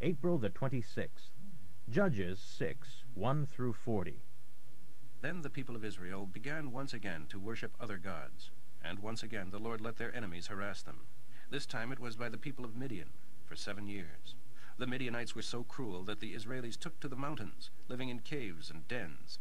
April the 26th. Judges 6, 1 through 40. Then the people of Israel began once again to worship other gods, and once again the Lord let their enemies harass them. This time it was by the people of Midian, for seven years. The Midianites were so cruel that the Israelis took to the mountains, living in caves and dens.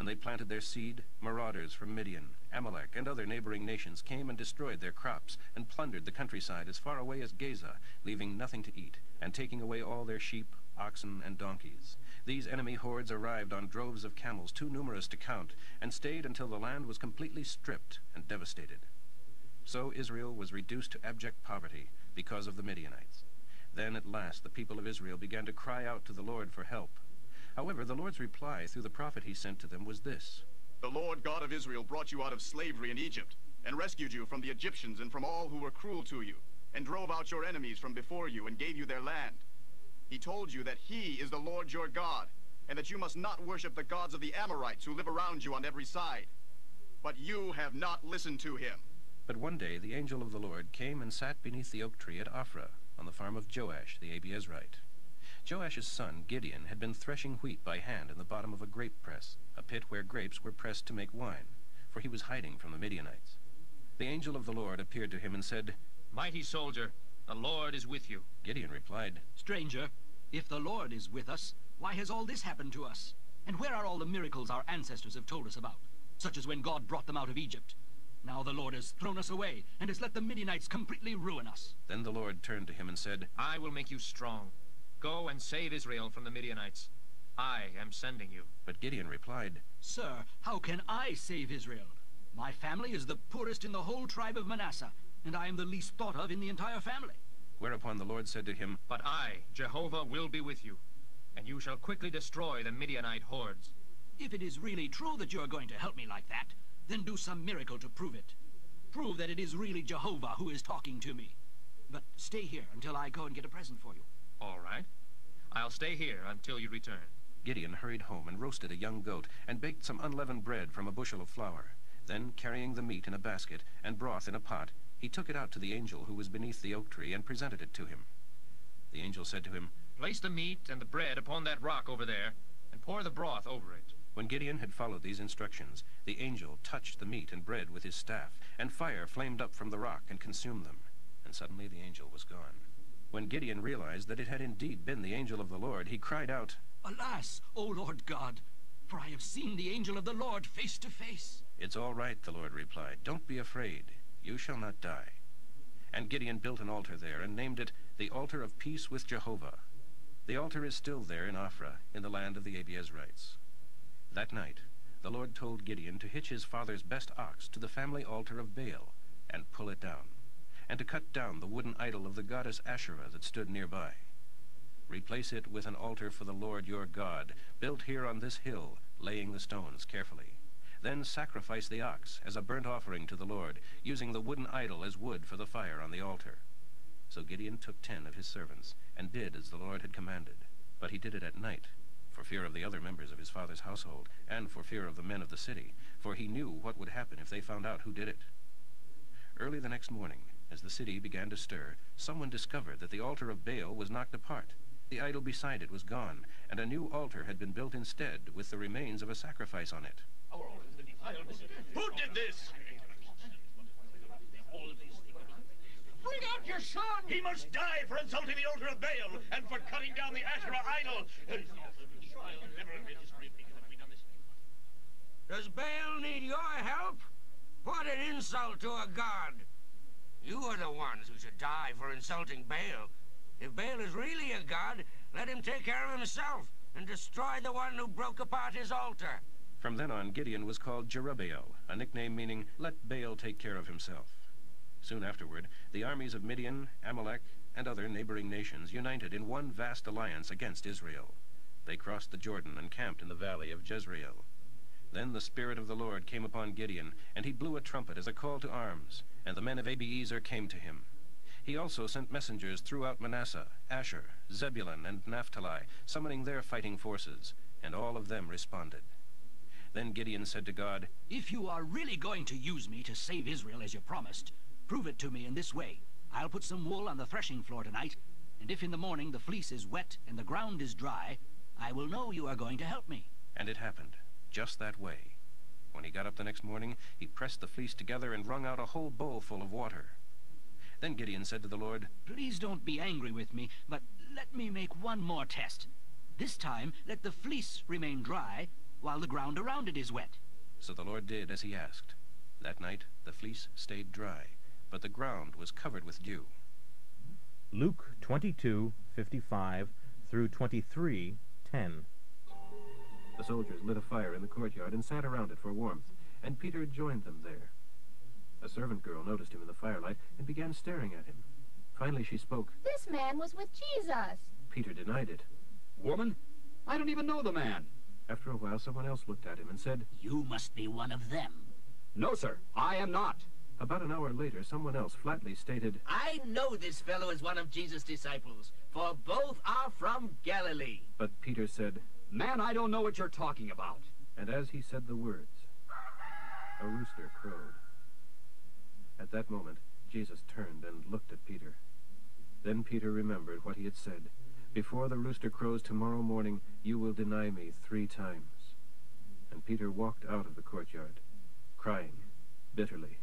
When they planted their seed, marauders from Midian, Amalek, and other neighboring nations came and destroyed their crops, and plundered the countryside as far away as Gaza, leaving nothing to eat, and taking away all their sheep, oxen, and donkeys. These enemy hordes arrived on droves of camels too numerous to count, and stayed until the land was completely stripped and devastated. So Israel was reduced to abject poverty because of the Midianites. Then at last the people of Israel began to cry out to the Lord for help. However, the Lord's reply through the prophet he sent to them was this. The Lord God of Israel brought you out of slavery in Egypt, and rescued you from the Egyptians and from all who were cruel to you, and drove out your enemies from before you and gave you their land. He told you that he is the Lord your God, and that you must not worship the gods of the Amorites who live around you on every side. But you have not listened to him. But one day the angel of the Lord came and sat beneath the oak tree at Ophrah, on the farm of Joash the Abiezrite. Joash's son, Gideon, had been threshing wheat by hand in the bottom of a grape press, a pit where grapes were pressed to make wine, for he was hiding from the Midianites. The angel of the Lord appeared to him and said, Mighty soldier, the Lord is with you. Gideon replied, Stranger, if the Lord is with us, why has all this happened to us? And where are all the miracles our ancestors have told us about, such as when God brought them out of Egypt? Now the Lord has thrown us away, and has let the Midianites completely ruin us. Then the Lord turned to him and said, I will make you strong. Go and save Israel from the Midianites. I am sending you. But Gideon replied, Sir, how can I save Israel? My family is the poorest in the whole tribe of Manasseh, and I am the least thought of in the entire family. Whereupon the Lord said to him, But I, Jehovah, will be with you, and you shall quickly destroy the Midianite hordes. If it is really true that you are going to help me like that, then do some miracle to prove it. Prove that it is really Jehovah who is talking to me. But stay here until I go and get a present for you. All right. I'll stay here until you return. Gideon hurried home and roasted a young goat, and baked some unleavened bread from a bushel of flour. Then, carrying the meat in a basket, and broth in a pot, he took it out to the angel who was beneath the oak tree, and presented it to him. The angel said to him, Place the meat and the bread upon that rock over there, and pour the broth over it. When Gideon had followed these instructions, the angel touched the meat and bread with his staff, and fire flamed up from the rock and consumed them. And suddenly the angel was gone. When Gideon realized that it had indeed been the angel of the Lord, he cried out, Alas, O Lord God, for I have seen the angel of the Lord face to face. It's all right, the Lord replied. Don't be afraid. You shall not die. And Gideon built an altar there, and named it the Altar of Peace with Jehovah. The altar is still there in Ophrah, in the land of the Abiezrites. That night, the Lord told Gideon to hitch his father's best ox to the family altar of Baal, and pull it down, and to cut down the wooden idol of the goddess Asherah that stood nearby. Replace it with an altar for the Lord your God, built here on this hill, laying the stones carefully. Then sacrifice the ox as a burnt offering to the Lord, using the wooden idol as wood for the fire on the altar. So Gideon took ten of his servants, and did as the Lord had commanded. But he did it at night, for fear of the other members of his father's household, and for fear of the men of the city, for he knew what would happen if they found out who did it. Early the next morning, as the city began to stir, someone discovered that the altar of Baal was knocked apart. The idol beside it was gone, and a new altar had been built instead, with the remains of a sacrifice on it. Who did this? Bring out your son! He must die for insulting the altar of Baal and for cutting down the Asherah idol. Does Baal need your help? What an insult to a god! You are the ones who should die for insulting Baal. If Baal is really a god, let him take care of himself and destroy the one who broke apart his altar. From then on, Gideon was called Jerubbaal, a nickname meaning, let Baal take care of himself. Soon afterward, the armies of Midian, Amalek, and other neighboring nations united in one vast alliance against Israel. They crossed the Jordan and camped in the valley of Jezreel. Then the Spirit of the Lord came upon Gideon, and he blew a trumpet as a call to arms, and the men of Abiezer came to him. He also sent messengers throughout Manasseh, Asher, Zebulun, and Naphtali, summoning their fighting forces, and all of them responded. Then Gideon said to God, If you are really going to use me to save Israel as you promised, prove it to me in this way. I'll put some wool on the threshing floor tonight, And if in the morning the fleece is wet and the ground is dry, I will know you are going to help me. And it happened, just that way. When he got up the next morning, he pressed the fleece together and wrung out a whole bowl full of water. Then Gideon said to the Lord, Please don't be angry with me, but let me make one more test. This time, let the fleece remain dry while the ground around it is wet. So the Lord did as he asked. That night the fleece stayed dry, but the ground was covered with dew. Luke 22:55 through 23:10. The soldiers lit a fire in the courtyard and sat around it for warmth, and Peter joined them there. A servant girl noticed him in the firelight and began staring at him. Finally she spoke. This man was with Jesus. Peter denied it. Woman, I don't even know the man. After a while, someone else looked at him and said, You must be one of them. No, sir, I am not. About an hour later, someone else flatly stated, I know this fellow is one of Jesus' disciples, for both are from Galilee. But Peter said, Man, I don't know what you're talking about. And as he said the words, a rooster crowed. At that moment, Jesus turned and looked at Peter. Then Peter remembered what he had said. Before the rooster crows tomorrow morning, you will deny me three times. And Peter walked out of the courtyard, crying bitterly.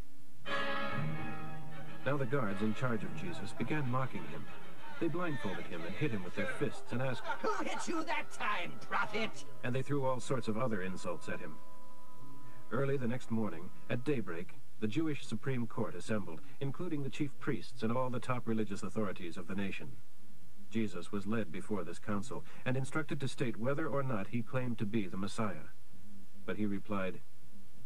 Now the guards in charge of Jesus began mocking him. They blindfolded him and hit him with their fists and asked, Who hit you that time, prophet? And they threw all sorts of other insults at him. Early the next morning, at daybreak, the Jewish Supreme Court assembled, including the chief priests and all the top religious authorities of the nation. Jesus was led before this council and instructed to state whether or not he claimed to be the Messiah. But he replied,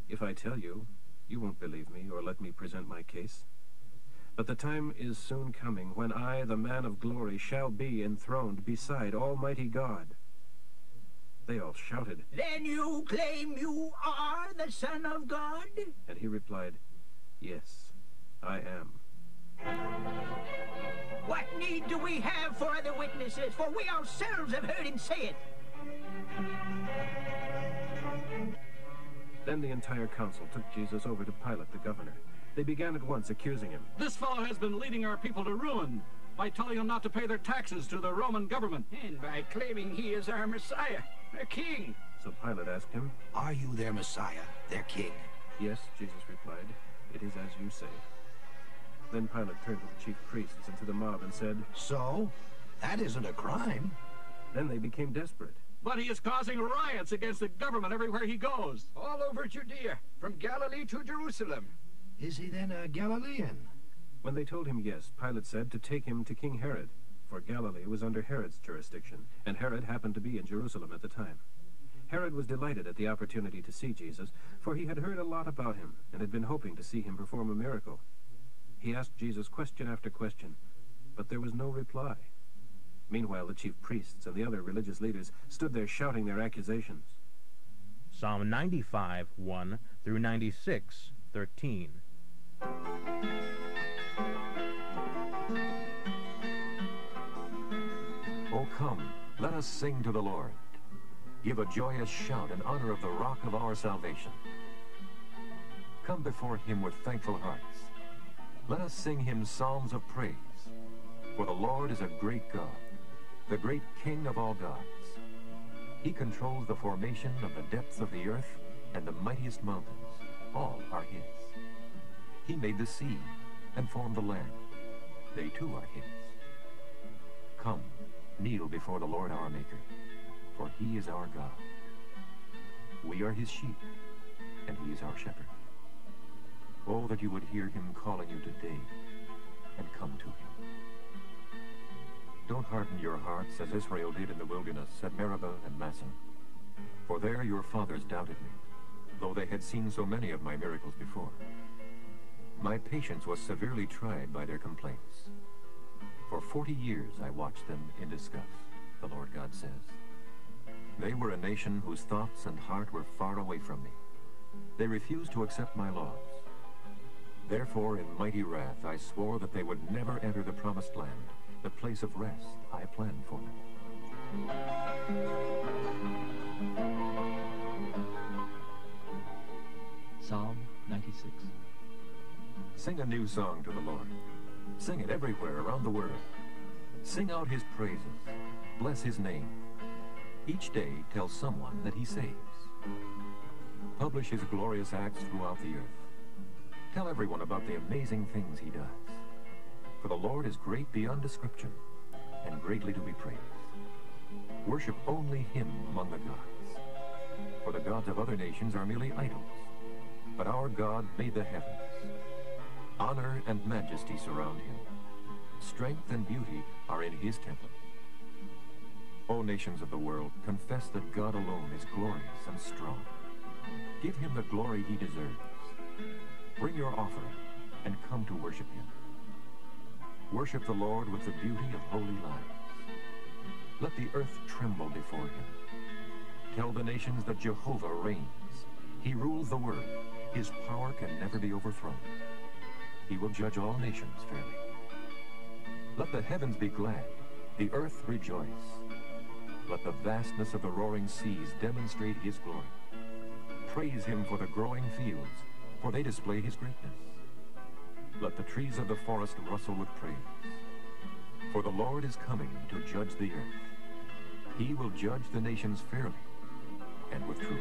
If I tell you, you won't believe me or let me present my case. But the time is soon coming when I, the man of glory, shall be enthroned beside Almighty God. They all shouted. Then you claim you are the Son of God? And he replied, Yes, I am. What need do we have for other witnesses? For we ourselves have heard him say it. Then the entire council took Jesus over to Pilate the governor. They began at once accusing him. This fellow has been leading our people to ruin by telling them not to pay their taxes to the Roman government. And by claiming he is our Messiah, their king. So Pilate asked him, Are you their Messiah, their king? Yes, Jesus replied. It is as you say. Then Pilate turned to the chief priests and to the mob and said, So? That isn't a crime. Then they became desperate. But he is causing riots against the government everywhere he goes. All over Judea, from Galilee to Jerusalem. Is he then a Galilean? When they told him yes, Pilate said to take him to King Herod, for Galilee was under Herod's jurisdiction, and Herod happened to be in Jerusalem at the time. Herod was delighted at the opportunity to see Jesus, for he had heard a lot about him and had been hoping to see him perform a miracle. He asked Jesus question after question, but there was no reply. Meanwhile, the chief priests and the other religious leaders stood there shouting their accusations. Psalm 95, 1 through 96, 13. Oh, come, let us sing to the Lord. Give a joyous shout in honor of the rock of our salvation. Come before him with thankful hearts. Let us sing him psalms of praise. For the Lord is a great God, the great King of all gods. He controls the formation of the depths of the earth and the mightiest mountains. All are his. He made the sea and formed the land. They too are his. Come, kneel before the Lord our Maker, for he is our God. We are his sheep, and he is our shepherd. Oh, that you would hear him calling you today, and come to him. Don't harden your hearts as Israel did in the wilderness at Meribah and Massah. For there your fathers doubted me, though they had seen so many of my miracles before. My patience was severely tried by their complaints. For forty years I watched them in disgust, the Lord God says. They were a nation whose thoughts and heart were far away from me. They refused to accept my laws. Therefore, in mighty wrath, I swore that they would never enter the promised land, the place of rest I planned for them. Psalm 96. Sing a new song to the Lord. Sing it everywhere around the world. Sing out his praises. Bless his name. Each day tell someone that he saves. Publish his glorious acts throughout the earth. Tell everyone about the amazing things he does. For the Lord is great beyond description and greatly to be praised. Worship only him among the gods. For the gods of other nations are merely idols. But our God made the heavens. Honor and majesty surround him. Strength and beauty are in his temple. O nations of the world, confess that God alone is glorious and strong. Give him the glory he deserves. Bring your offering and come to worship him. Worship the Lord with the beauty of holy lives. Let the earth tremble before him. Tell the nations that Jehovah reigns. He rules the world. His power can never be overthrown. He will judge all nations fairly. Let the heavens be glad, the earth rejoice. Let the vastness of the roaring seas demonstrate his glory. Praise him for the growing fields, for they display his greatness. Let the trees of the forest rustle with praise. For the Lord is coming to judge the earth. He will judge the nations fairly and with truth.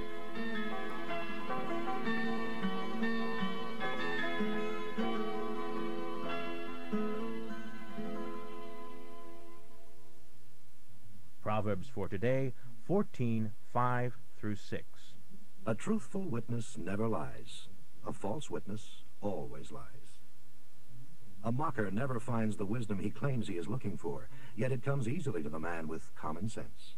Proverbs for today, 14, 5 through 6. A truthful witness never lies. A false witness always lies. A mocker never finds the wisdom he claims he is looking for, yet it comes easily to the man with common sense.